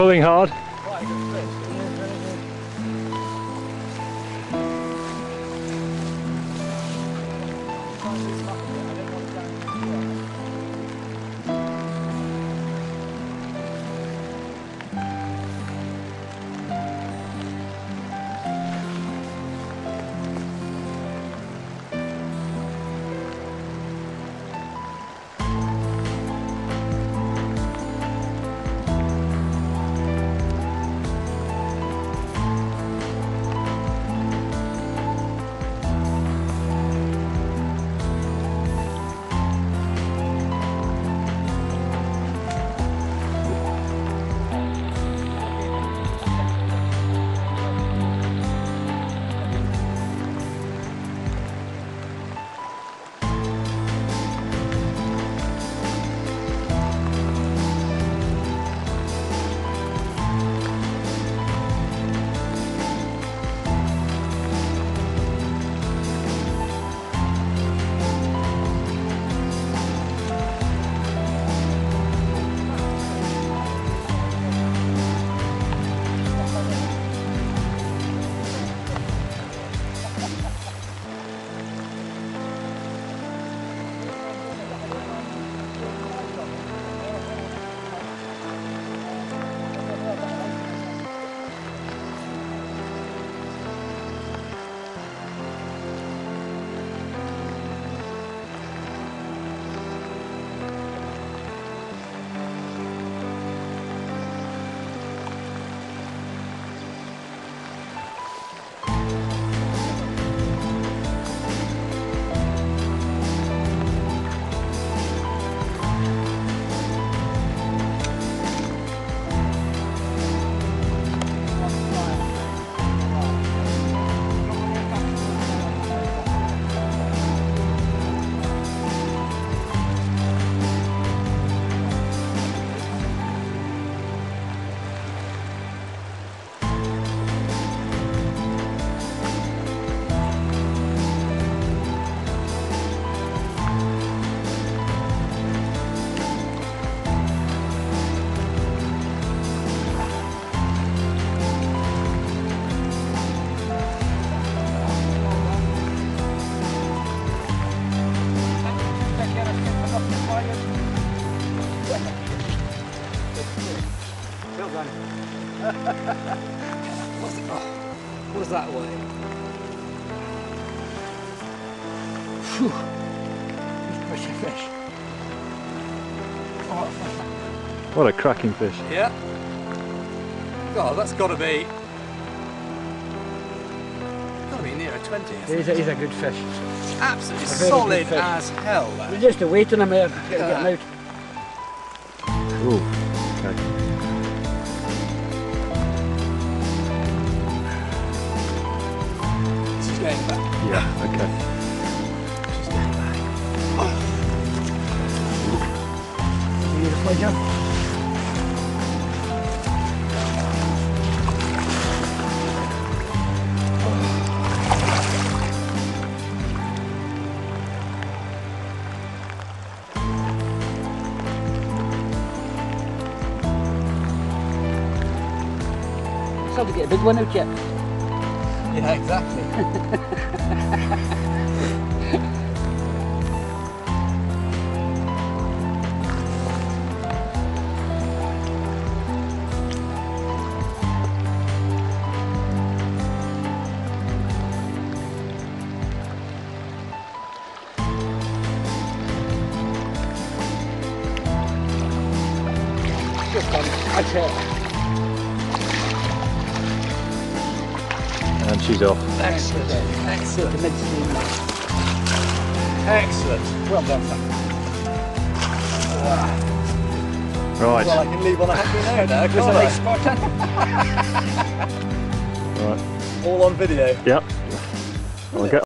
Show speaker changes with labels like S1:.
S1: pulling hard.
S2: What's it? Oh, what is that way? Phew. He's pushing fish. Oh,
S1: What a cracking fish.
S2: yeah. God, that's got to be. Got to be near a 20.
S3: He's a, he's a good fish.
S2: Absolutely
S3: a very good
S2: solid as hell. that.
S3: We're just awaiting him here, get, get him out.
S1: Ooh, okay.
S2: She's going back.
S1: Yeah, okay.
S2: She's going back. Oh.
S3: Beautiful job. To get a big one out yet.
S2: Yeah, exactly.
S3: Just. That's it.
S1: She's off.
S2: Excellent. Excellent. Excellent. Well done, son.
S1: Right,
S2: Well, I can leave on a happy note now,
S3: It was
S2: can't
S3: a
S2: I?
S3: spot.
S1: right.
S2: All on video.
S1: Yep. Get